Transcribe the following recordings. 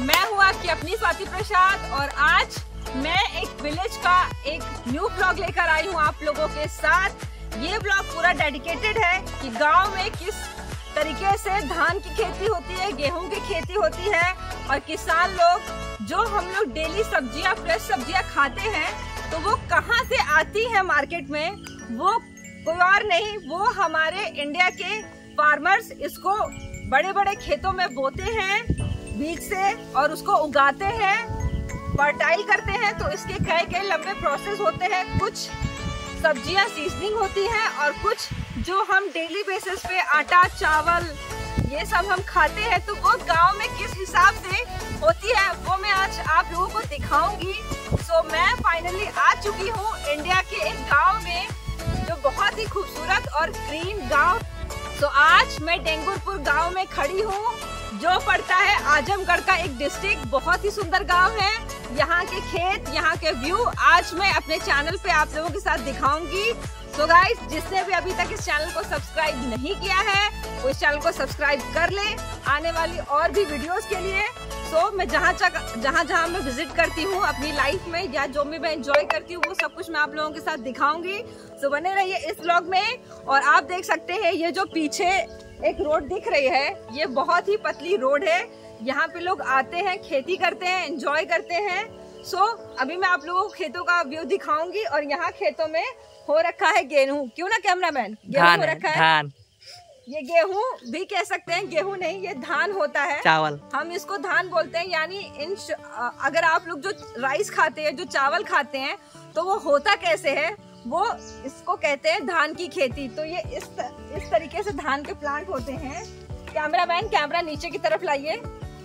मैं हूँ आपकी अपनी स्वाति प्रसाद और आज मैं एक विलेज का एक न्यू ब्लॉग लेकर आई हूँ आप लोगों के साथ। ये ब्लॉग पूरा डेडिकेटेड है कि गाँव में किस तरीके से धान की खेती होती है, गेहूँ की खेती होती है और किसान लोग जो हम लोग डेली सब्ज़ियाँ फ्रेश सब्ज़ियाँ खाते हैं तो वो कहाँ से आती है मार्केट में? वो कोई और नहीं, वो हमारे इंडिया के फार्मर्स इसको बड़े बड़े खेतों में बोते हैं। बीज से और उसको उगाते हैं फर्टाइल करते हैं तो इसके कई कई लंबे प्रोसेस होते हैं। कुछ सब्ज़ियाँ सीजनिंग होती हैं और कुछ जो हम डेली बेसिस पे आटा, चावल, ये सब हम खाते हैं तो वो गाँव में किस हिसाब से होती है, वो मैं आज आप लोगों को दिखाऊँगी। सो मैं फाइनली आ चुकी हूँ इंडिया के एक गाँव में, जो बहुत ही खूबसूरत और ग्रीन गाँव। तो आज मैं डेंगुरपुर गाँव में खड़ी हूँ। जो पड़ता है आजमगढ़ का एक डिस्ट्रिक्ट बहुत ही सुंदर गाँव है। यहाँ के खेत, यहाँ के व्यू आज मैं अपने चैनल पे आप लोगों के साथ दिखाऊँगी। तो गाइस जिसने भी अभी तक इस चैनल को सब्सक्राइब नहीं किया है वो इस चैनल को सब्सक्राइब कर ले। आने वाली और भी वीडियोस के लिए सो so, मैं जहाँ जहाँ जहाँ मैं विज़िट करती हूँ अपनी लाइफ में या जो भी मैं एंजॉय करती हूँ वो सब कुछ मैं आप लोगों के साथ दिखाऊँगी। सो so, बने रहिए इस ब्लॉग में और आप देख सकते हैं ये जो पीछे एक रोड दिख रही है ये बहुत ही पतली रोड है। यहाँ पे लोग आते हैं खेती करते हैं एंजॉय करते हैं। सो so, अभी मैं आप लोगों को खेतों का व्यू दिखाऊँगी और यहाँ खेतों में हो रखा है गेहूँ। क्यों ना कैमरामैन गेहूँ हो रखा है। धान। ये गेहूँ भी कह सकते हैं गेहूँ नहीं ये धान होता है। चावल। हम इसको धान बोलते हैं यानी इन अगर आप लोग जो राइस खाते हैं जो चावल खाते हैं तो वो होता कैसे है? वो इसको कहते हैं धान की खेती। तो ये इस इस तरीके से धान के प्लांट होते हैं। कैमरा मैन कैमरा नीचे की तरफ़ लाइए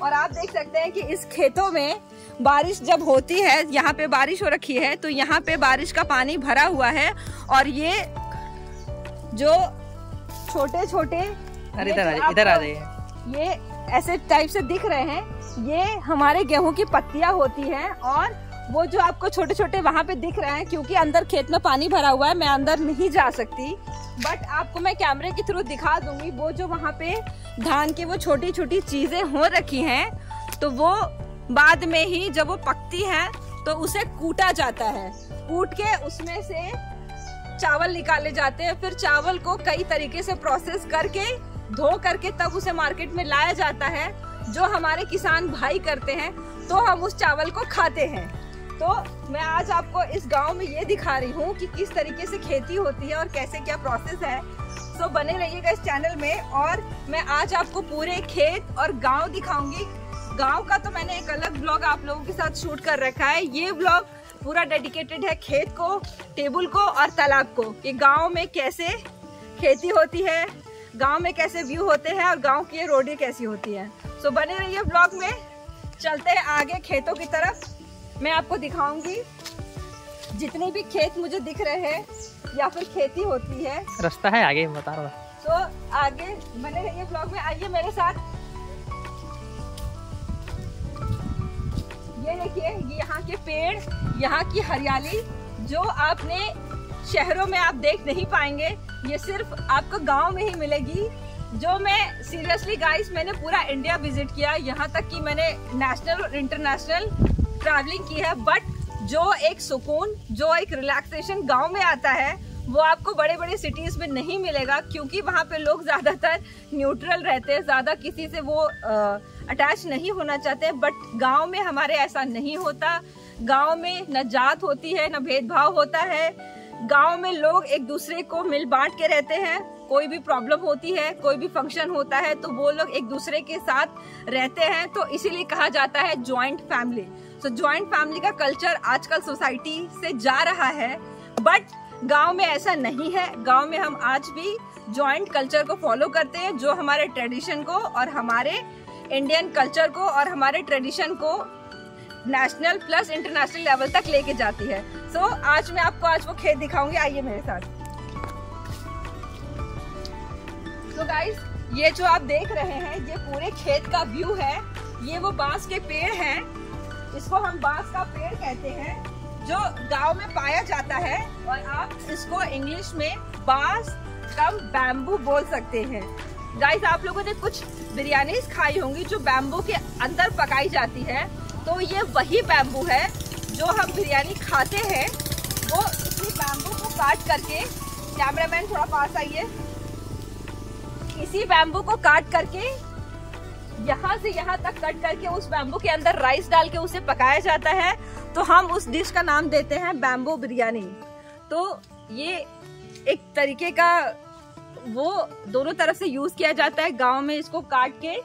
और आप देख सकते हैं कि इस खेतों में बारिश जब होती है यहाँ पे बारिश हो रखी है तो यहाँ पे बारिश का पानी भरा हुआ है और ये जो छोटे छोटे इधर इधर आ जाइए ये ऐसे टाइप से दिख रहे हैं। ये हमारे गेहूँ की पत्तियाँ होती हैं और वो जो आपको छोटे छोटे वहाँ पे दिख रहे हैं क्योंकि अंदर खेत में पानी भरा हुआ है मैं अंदर नहीं जा सकती। बट आपको मैं कैमरे के थ्रू दिखा दूँगी वो जो वहाँ पे धान की वो छोटी छोटी चीज़ें हो रखी हैं तो वो बाद में ही जब वो पकती है तो उसे कूटा जाता है। कूट के उसमें से चावल निकाले जाते हैं, फिर चावल को कई तरीके से प्रोसेस करके, धो करके तब उसे मार्केट में लाया जाता है, जो हमारे किसान भाई करते हैं तो हम उस चावल को खाते हैं। तो मैं आज आपको इस गाँव में ये दिखा रही हूँ कि किस तरीके से खेती होती है और कैसे क्या प्रोसेस है। सो बने रहिएगा इस चैनल में और मैं आज आपको पूरे खेत और गाँव दिखाऊँगी। गाँव का तो मैंने एक अलग ब्लॉग आप लोगों के साथ शूट कर रखा है। ये ब्लॉग पूरा डेडिकेटेड है खेत को टेबल को और तालाब को कि गाँव में कैसे खेती होती है गाँव में कैसे व्यू होते हैं और गाँव की रोडें कैसी होती है। सो बने रहिए ब्लॉग में। चलते हैं आगे खेतों की तरफ़। मैं आपको दिखाऊँगी जितने भी खेत मुझे दिख रहे हैं या फिर खेती होती है। रास्ता है आगे बता रहा तो आगे बने रहिए ब्लॉग में। आइए मेरे साथ। ये देखिए यहाँ के पेड़, यहाँ की हरियाली, जो आपने शहरों में आप देख नहीं पाएँगे, ये सिर्फ़ आपको गाँव में ही मिलेगी, जो मैं सीरियसली गाइस मैंने पूरा इंडिया विज़िट किया, यहाँ तक कि मैंने नेशनल और इंटरनेशनल ट्रैवलिंग की है बट जो एक सुकून, जो एक रिलैक्सेशन गाँव में आता है वो आपको बड़े बड़े सिटीज़ में नहीं मिलेगा क्योंकि वहाँ पे लोग ज़्यादातर न्यूट्रल रहते हैं, ज़्यादा किसी से वो अटैच नहीं होना चाहते बट गाँव में हमारे ऐसा नहीं होता। गाँव में न जात होती है, न भेदभाव होता है। गाँव में लोग एक दूसरे को मिल बांट के रहते हैं। कोई भी प्रॉब्लम होती है, कोई भी फ़ंक्शन होता है तो वो लोग एक दूसरे के साथ रहते हैं तो इसीलिए कहा जाता है ज्वाइंट फैमिली तो ज्वाइंट फैमिली का कल्चर आजकल सोसाइटी से जा रहा है बट गाँव में ऐसा नहीं है। गाँव में हम आज भी ज्वाइंट कल्चर को फॉलो करते हैं जो हमारे ट्रेडिशन को और हमारे इंडियन कल्चर को और हमारे ट्रेडिशन को नेशनल प्लस इंटरनेशनल लेवल तक लेके जाती है। सो so, आज मैं आपको आज वो खेत दिखाऊँगी। आइए मेरे साथ। तो so गाइस ये जो आप देख रहे हैं ये पूरे खेत का व्यू है। ये वो बाँस के पेड़ हैं। इसको हम बाँस का पेड़ कहते हैं। जो गाँव में पाया जाता है और आप इसको इंग्लिश में बाँस कम बैम्बू बोल सकते हैं। गाइस आप लोगों ने कुछ बिरयानी खाई होंगी जो बैम्बू के अंदर पकाई जाती है। तो ये वही बैम्बू है जो हम बिरयानी खाते हैं। वो इसी बैम्बू को काट करके कैमरामैन थोड़ा पास आइए। इसी बैम्बू को काट करके यहाँ से यहाँ तक कट करके उस बैम्बू के अंदर राइस डाल के उसे पकाया जाता है। तो हम उस डिश का नाम देते हैं बैम्बू बिरयानी तो ये एक तरीके का वो दोनों तरफ़ से यूज़ किया जाता है। गाँव में इसको काट के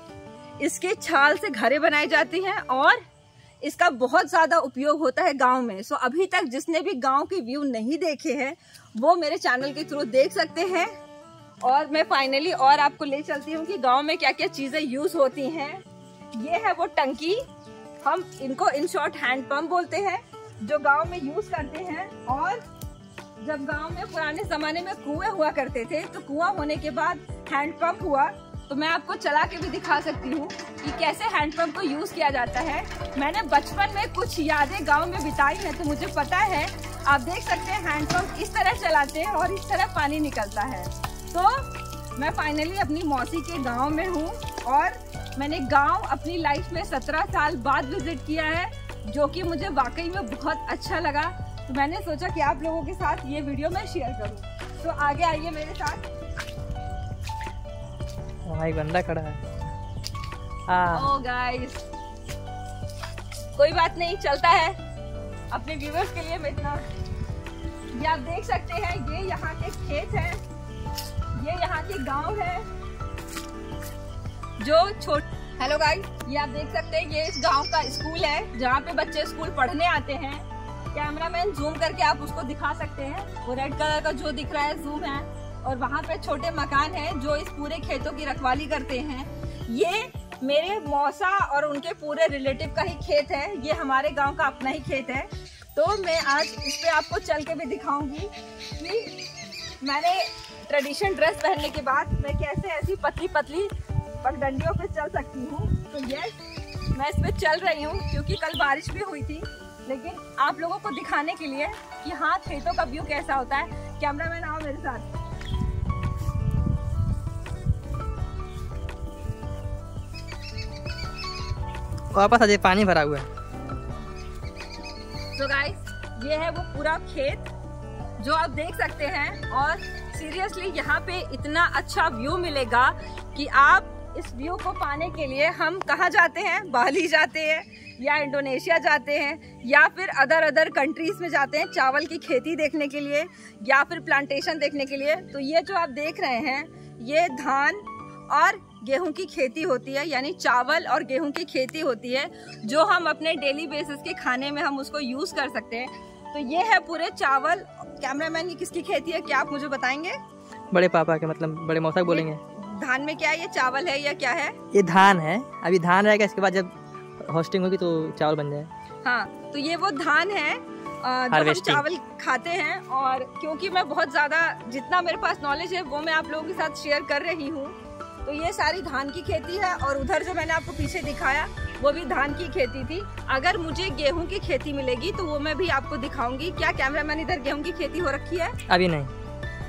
इसके छाल से घरे बनाई जाती हैं और इसका बहुत ज़्यादा उपयोग होता है गाँव में। सो अभी तक जिसने भी गाँव के व्यू नहीं देखे हैं, वो मेरे चैनल के थ्रू देख सकते हैं। और मैं फाइनली और आपको ले चलती हूँ कि गाँव में क्या क्या चीज़ें यूज़ होती हैं। ये है वो टंकी। हम इनको इन शॉर्ट हैंड पंप बोलते हैं, जो गाँव में यूज़ करते हैं। और जब गाँव में पुराने जमाने में कुएँ हुआ करते थे तो कुआँ होने के बाद हैंड पंप हुआ। तो मैं आपको चला के भी दिखा सकती हूँ कि कैसे हैंडपम्प को यूज़ किया जाता है। मैंने बचपन में कुछ यादें गाँव में बिताई हैं तो मुझे पता है। आप देख सकते हैं हैंडपम्प इस तरह चलाते हैं और इस तरह पानी निकलता है। तो मैं फाइनली अपनी मौसी के गाँव में हूँ और मैंने गाँव अपनी लाइफ में सत्रह साल बाद विज़िट किया है जो कि मुझे वाकई में बहुत अच्छा लगा। तो मैंने सोचा कि आप लोगों के साथ ये वीडियो मैं शेयर करूँ। तो आगे आइए मेरे साथ। भाई बंदा खड़ा है। ओ गाइस कोई बात नहीं चलता है। अपने व्यूवर्स के लिए मैं इतना ये आप देख सकते हैं ये यहाँ के खेत हैं। ये यहाँ के गाँव है। जो छोट हेलो गाइस ये आप देख सकते हैं, ये इस गाँव का स्कूल है, जहाँ पे बच्चे स्कूल पढ़ने आते हैं। कैमरामैन जूम करके आप उसको दिखा सकते हैं। वो रेड कलर का जो दिख रहा है, जूम है। और वहाँ पे छोटे मकान हैं, जो इस पूरे खेतों की रखवाली करते हैं। ये मेरे मौसा और उनके पूरे रिलेटिव का ही खेत है। ये हमारे गाँव का अपना ही खेत है। तो मैं आज इस पे आपको चल के भी दिखाऊँगी कि मैंने ट्रेडिशन ड्रेस पहनने के बाद मैं कैसे ऐसी पतली पतली पगडंडियों पे चल सकती हूँ? तो ये मैं इस पे चल रही हूँ क्योंकि कल बारिश भी हुई थी। लेकिन आप लोगों को दिखाने के लिए कि हाँ खेतों का व्यू कैसा होता है। कैमरामैन आओ मेरे साथ। वापस आज पानी भरा हुआ है। तो गाइस ये है वो पूरा खेत जो आप देख सकते हैं और सीरियसली यहाँ पे इतना अच्छा व्यू मिलेगा कि आप इस व्यू को पाने के लिए हम कहाँ जाते हैं? बाली जाते हैं या इंडोनेशिया जाते हैं या फिर अदर अदर कंट्रीज़ में जाते हैं चावल की खेती देखने के लिए या फिर प्लांटेशन देखने के लिए। तो ये जो आप देख रहे हैं, ये धान और गेहूँ की खेती होती है, यानी चावल और गेहूँ की खेती होती है, जो हम अपने डेली बेसिस के खाने में हम उसको यूज़ कर सकते हैं। तो ये है पूरे चावल। कैमरामैन की किसकी खेती है क्या आप मुझे बताएँगे? बड़े पापा के मतलब बड़े मौसा बोलेंगे। धान में क्या है ये चावल है या क्या है? ये धान है। अभी धान रहेगा इसके बाद जब होस्टिंग होगी तो चावल बन जाए। हाँ तो ये वो धान है जो हम चावल खाते हैं और क्योंकि मैं बहुत ज़्यादा जितना मेरे पास नॉलेज है वो मैं आप लोगों के साथ शेयर कर रही हूँ। तो ये सारी धान की खेती है और उधर जो मैंने आपको पीछे दिखाया वो भी धान की खेती थी। अगर मुझे गेहूँ की खेती मिलेगी तो वो मैं भी आपको दिखाऊँगी। क्या कैमरा कैमरामैन इधर गेहूँ की खेती हो रखी है? अभी नहीं।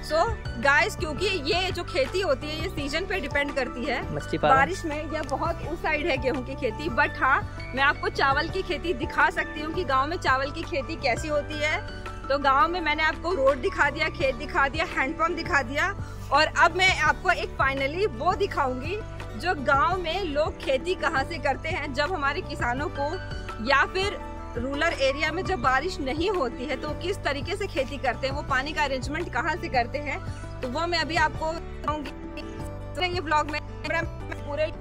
सो so, गाइस क्योंकि ये जो खेती होती है ये सीज़न पे डिपेंड करती है। बारिश में यह बहुत उस साइड है गेहूँ की खेती। बट हाँ मैं आपको चावल की खेती दिखा सकती हूँ कि गाँव में चावल की खेती कैसी होती है। तो गाँव में मैंने आपको रोड दिखा दिया खेत दिखा दिया हैंडपम्प दिखा दिया। और अब मैं आपको एक फाइनली वो दिखाऊँगी जो गाँव में लोग खेती कहाँ से करते हैं, जब हमारे किसानों को या फिर रूरल एरिया में जब बारिश नहीं होती है तो किस तरीके से खेती करते हैं, वो पानी का अरेंजमेंट कहाँ से करते हैं तो वो मैं अभी आपको ब्लॉग में पूरे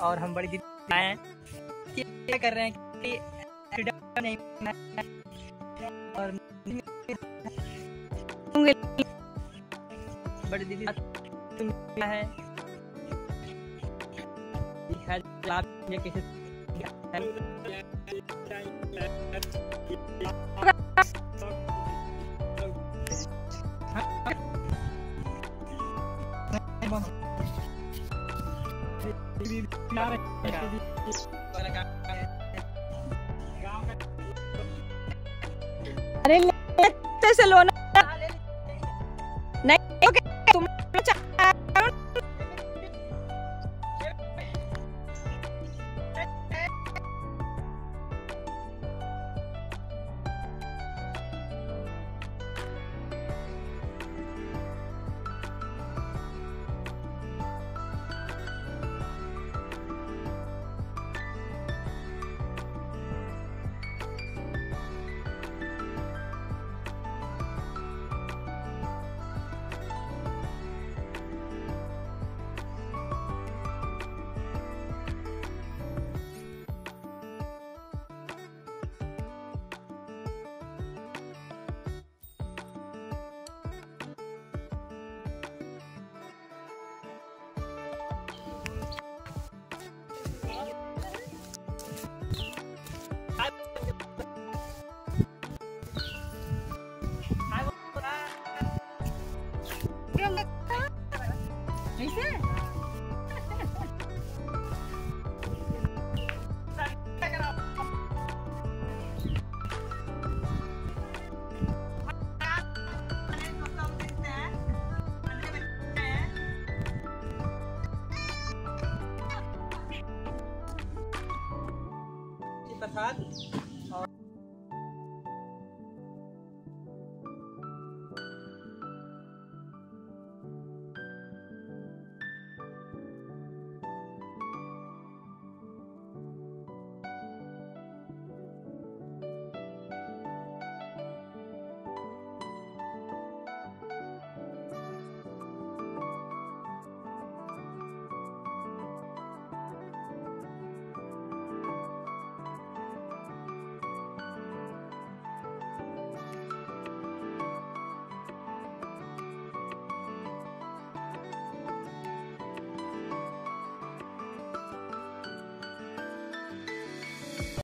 और हम बड़ी दीदी आए कर रहे हैं कि नहीं और बड़ी है कैसे अरे लेते से लो प्रसाद